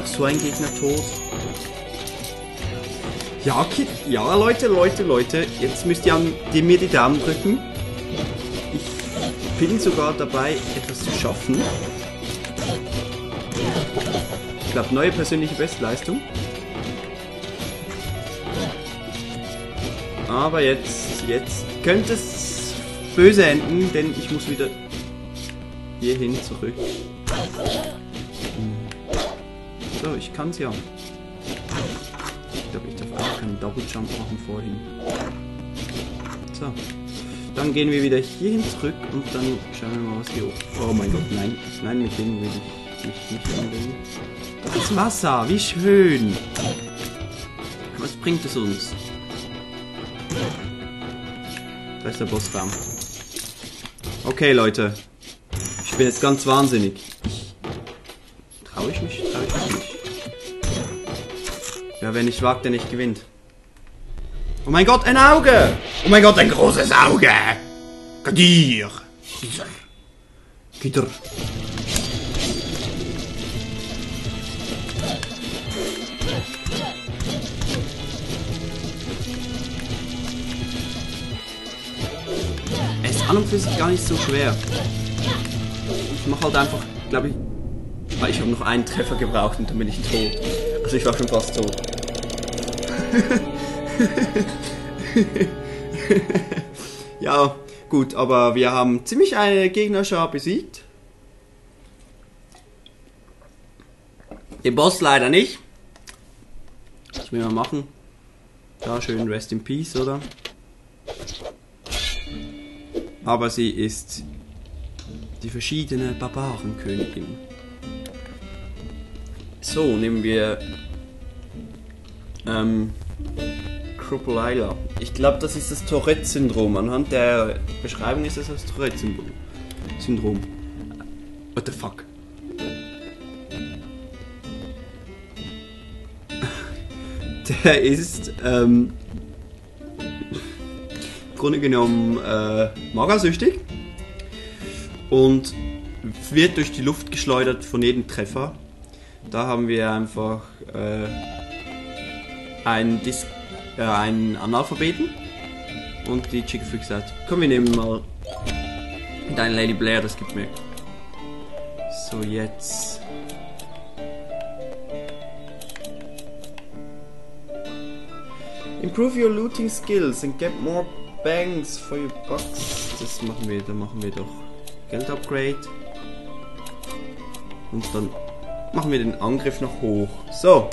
auch so ein Gegner tot. Ja, Kid, ja, Leute, Leute, Leute, jetzt müsst ihr die, mir die Daumen drücken. Ich bin sogar dabei, etwas zu schaffen. Ich glaube, neue persönliche Bestleistung. Aber jetzt, jetzt könnte es böse enden, denn ich muss wieder hierhin zurück. So, ich kann es ja. Ich glaube, ich darf auch keinen Double Jump machen vorhin. So. Dann gehen wir wieder hierhin zurück und dann schauen wir mal, was hier oben... Oh mein Gott, nein. Nein, mit denen will ich mich nicht anlegen. Das ist Wasser, wie schön. Was bringt es uns? Da ist der Bossraum. Okay, Leute. Ich bin jetzt ganz wahnsinnig. Ja, wer nicht wagt, der nicht gewinnt. Oh mein Gott, ein Auge! Oh mein Gott, ein großes Auge! Kadir! Gitter. Gitter. Es ist an und für sich gar nicht so schwer. Ich mache halt einfach, glaube ich, Ah, ich habe noch einen Treffer gebraucht und dann bin ich tot. Also ich war schon fast tot. ja, gut, aber wir haben ziemlich eine Gegnerschar besiegt. Den Boss leider nicht. Was will man machen? Da schön Rest in Peace, oder? Aber sie ist die verschiedene Barbarenkönigin. So, nehmen wir ähm, Crupulila. Ich glaube, das ist das Tourette-Syndrom. Anhand der Beschreibung ist das das Tourette-Syndrom. Syndrom. What the fuck? Der ist ähm, im Grunde genommen äh, magersüchtig und wird durch die Luft geschleudert von jedem Treffer da haben wir einfach äh, einen, Dis äh, einen Analphabeten. Und die Chick Freak sagt, komm, wir nehmen mal deine Lady Blair, das gibt mir. So, jetzt. Improve your looting skills and get more bangs for your bucks. Das machen wir, dann machen wir doch Geld Upgrade. Und dann machen wir den Angriff noch hoch. So.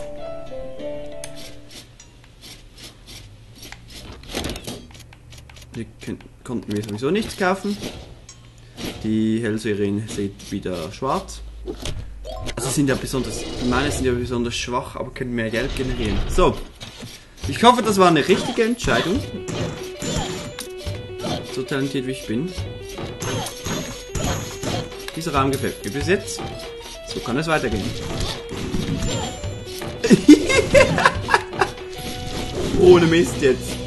Wir konnten wir sowieso nichts kaufen. Die Hellseherin sieht wieder schwarz. Also sind ja besonders, meine sind ja besonders schwach, aber können mehr Geld generieren. So. Ich hoffe, das war eine richtige Entscheidung. So talentiert wie ich bin. Dieser Raum gefällt mir bis jetzt. So kann es weitergehen. Ohne Mist jetzt.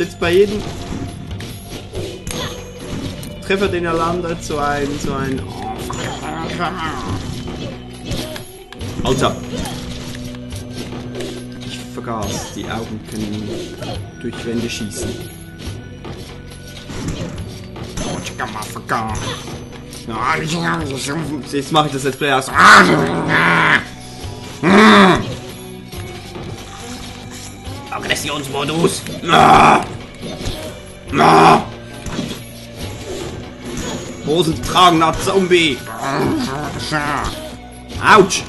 Jetzt bei jedem Treffer, den er landet, so ein, so ein... Alter! Ich vergaß, die Augen können durch Wände schießen. Jetzt mache ich das Let's Play aus. Aggressionsmodus. Hosentragender Zombie. Autsch.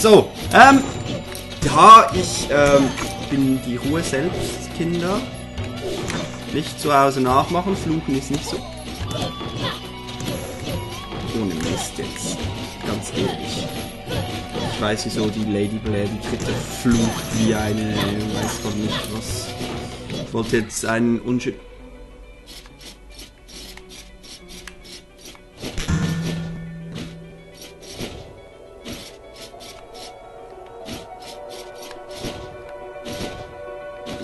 So, ähm, ja, ich ähm, bin die Ruhe selbst, Kinder. Nicht zu Hause nachmachen, fluchen ist nicht so. Ohne Mist jetzt. Ganz ehrlich. Ich weiß wieso die Lady dritte flucht wie eine, weiß Gott nicht was. Ich wollte jetzt einen unschön...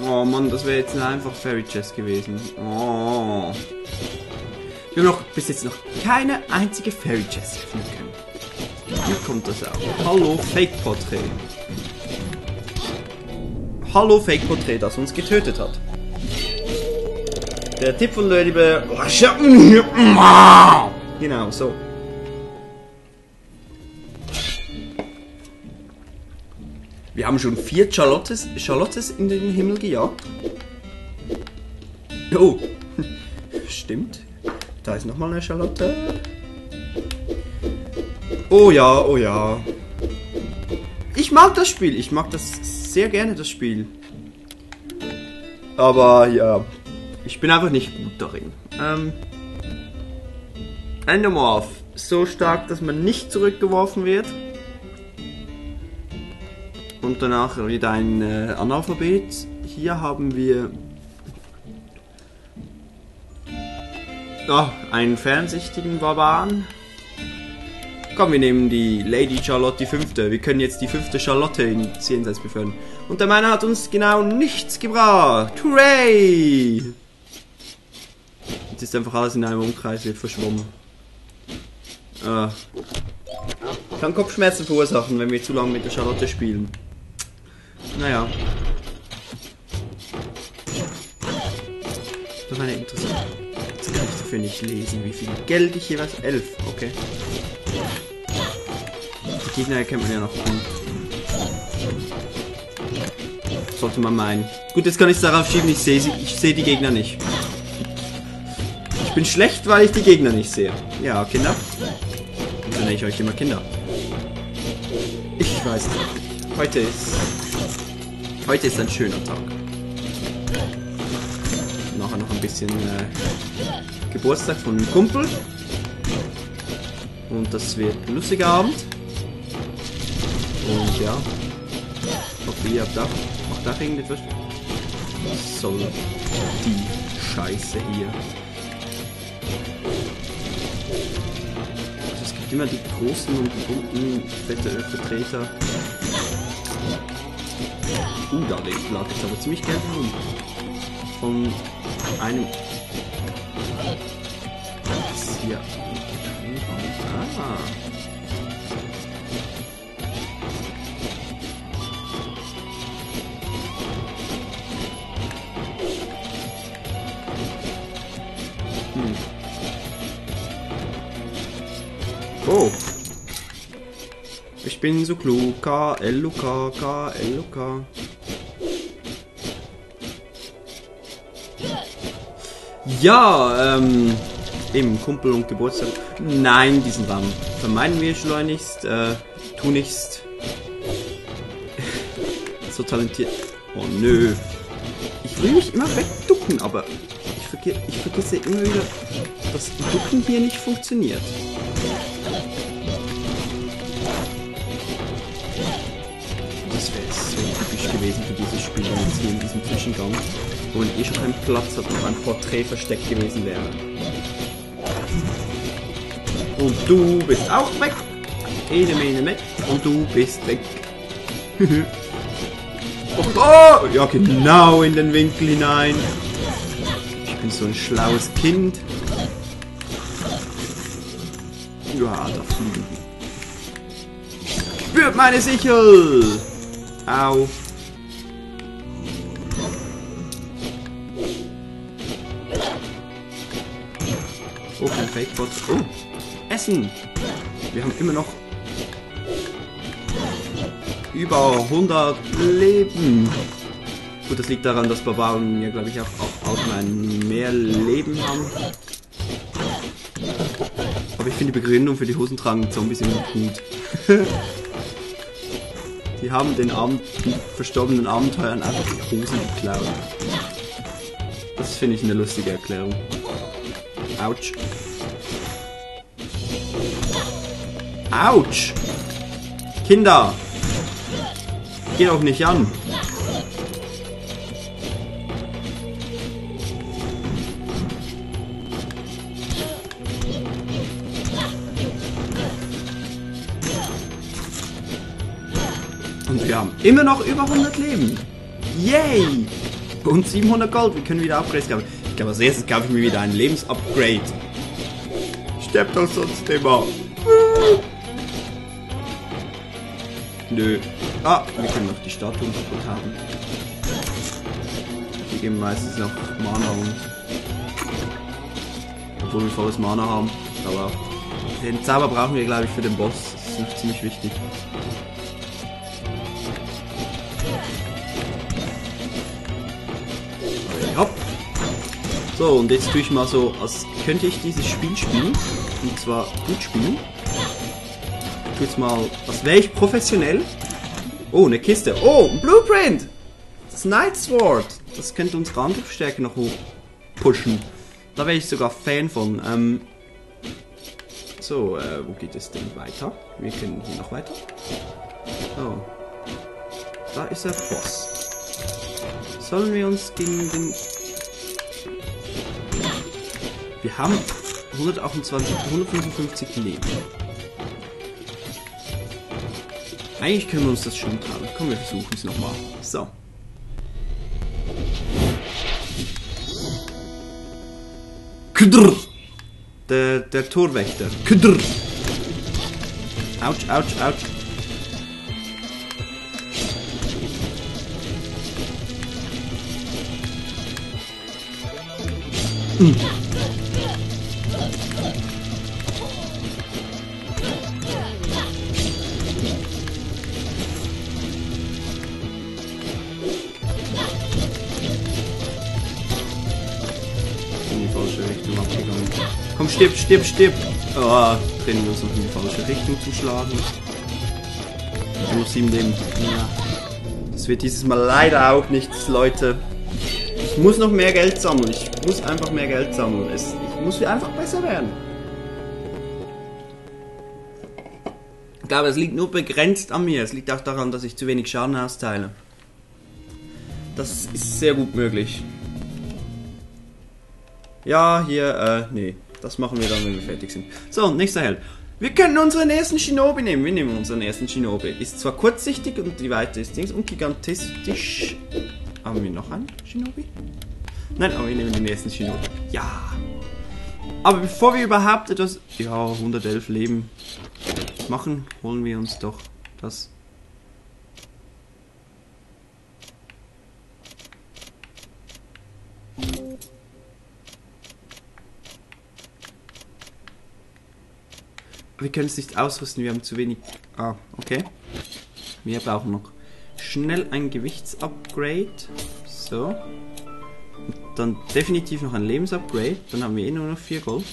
Oh Mann, das wäre jetzt einfach Fairy Chest gewesen. Oh. Wir haben noch bis jetzt noch keine einzige Fairy öffnen können. Wie kommt das auch? Hallo, Fake Portrait. Hallo, Fake Portrait, das uns getötet hat. Der Tipp von Ladybear. Genau, so. Wir haben schon vier Charlottes, Charlottes in den Himmel gejagt. Oh, stimmt. Da ist nochmal eine Charlotte. Oh ja, oh ja. Ich mag das Spiel. Ich mag das sehr gerne, das Spiel. Aber ja, ich bin einfach nicht gut darin. Ähm, Endomorph. So stark, dass man nicht zurückgeworfen wird. Und danach wieder ein äh, Analphabet. Hier haben wir oh, einen fernsichtigen Barbaren. Komm, wir nehmen die Lady Charlotte die fünfte. Wir können jetzt die fünfte Charlotte ins Jenseits befördern. Und der Männer hat uns genau nichts gebracht. Hooray! Jetzt ist einfach alles in einem Umkreis verschwommen. Äh, kann Kopfschmerzen verursachen, wenn wir zu lange mit der Charlotte spielen. Naja. Das ist eine interessant. Jetzt kann ich dafür nicht lesen, wie viel Geld ich jeweils. Elf, okay. Gegner erkennt man ja noch gut. Sollte man meinen. Gut, jetzt kann ich es darauf schieben, ich sehe ich sehe die Gegner nicht. Ich bin schlecht, weil ich die Gegner nicht sehe. Ja, Kinder. Wieso nenne ich euch immer Kinder? Ich weiß nicht. Heute ist... Heute ist ein schöner Tag. Nachher noch ein bisschen äh, Geburtstag von einem Kumpel. Und das wird ein lustiger Abend. Und ja. Ich ihr habt auch, macht auch irgendetwas. Was soll die Scheiße hier? Also es gibt immer die großen und die bunten Ver Vertreter. Uh, da lag jetzt aber ziemlich gern herum. Von einem. Hier. Ah. Ich bin so klug. K-L-U-K, K-L-U-K. Ja, ähm, eben Kumpel und Geburtstag. Nein, diesen Rahmen vermeiden wir schleunigst. Äh, tunlichst. so talentiert. Oh nö. Ich will mich immer wegducken, aber ich, verge ich vergesse immer wieder, dass Ducken hier nicht funktioniert. Wenn jetzt hier in diesem Zwischengang, wo man eh schon keinen Platz hat, noch ein Porträt versteckt gewesen wäre. Und du bist auch weg. Ene, mene, weg. Und du bist weg. oh, oh, ja, genau in den Winkel hinein. Ich bin so ein schlaues Kind. Ja, da fliegen. Spürt meine Sichel! Au. Oh, kein Fakebot. Oh, Essen! Wir haben immer noch über 100 Leben. Gut, das liegt daran, dass Barbaren ja, glaube ich, auch, auch allgemein mehr Leben haben. Aber ich finde die Begründung für die hosentragenden Zombies immer gut. die haben den Abend, die verstorbenen Abenteuern einfach die Hosen geklaut. Das finde ich eine lustige Erklärung. Autsch. Autsch! Kinder! Geht auch nicht an. Und wir haben immer noch über 100 Leben. Yay! Und 700 Gold. Wir können wieder Upgrades kaufen. Glaube, als erstes kaufe ich mir wieder ein Lebensupgrade. sterbe doch sonst immer. Nö. Ah, wir können noch die Statuen kaputt haben. Die geben meistens noch Mana und... Obwohl wir volles Mana haben. Aber den Zauber brauchen wir, glaube ich, für den Boss. Das ist noch ziemlich wichtig. So, und jetzt tue ich mal so, als könnte ich dieses Spiel spielen. Und zwar gut spielen. Ich tue jetzt mal, als wäre ich professionell. Oh, eine Kiste. Oh, ein Blueprint! Das Night Sword. Das könnte unsere Angriffsstärke noch hoch pushen. Da wäre ich sogar Fan von. Ähm, so, äh, wo geht es denn weiter? Wir können hier noch weiter. So. Da ist der Boss. Sollen wir uns gegen den... Wir haben 128, 155 Leben. Eigentlich können wir uns das schon trauen. Komm, wir versuchen es nochmal. So. Kudr. Der, der Torwächter. Kudr. Autsch, autsch, autsch. in stirb, stirb, stirb! Oh, drehen wir uns noch in die falsche Richtung zu schlagen. Ich muss sieben Leben. Ja. Das wird dieses Mal leider auch nichts, Leute. Ich muss noch mehr Geld sammeln. Ich muss einfach mehr Geld sammeln. Es, ich muss einfach besser werden. Ich glaube, es liegt nur begrenzt an mir. Es liegt auch daran, dass ich zu wenig Schaden austeile. Das ist sehr gut möglich. Ja, hier, äh, nee. Das machen wir dann, wenn wir fertig sind. So, nächster Held. Wir können unseren ersten Shinobi nehmen. Wir nehmen unseren ersten Shinobi. Ist zwar kurzsichtig und die Weite ist Dings und gigantistisch. Haben wir noch einen Shinobi? Nein, aber wir nehmen den ersten Shinobi. Ja. Aber bevor wir überhaupt etwas... Ja, 111 Leben machen, holen wir uns doch das... Wir können es nicht ausrüsten, wir haben zu wenig. Ah, okay. Wir brauchen noch schnell ein Gewichtsupgrade. So. Und dann definitiv noch ein Lebensupgrade. Dann haben wir eh nur noch 4 Gold.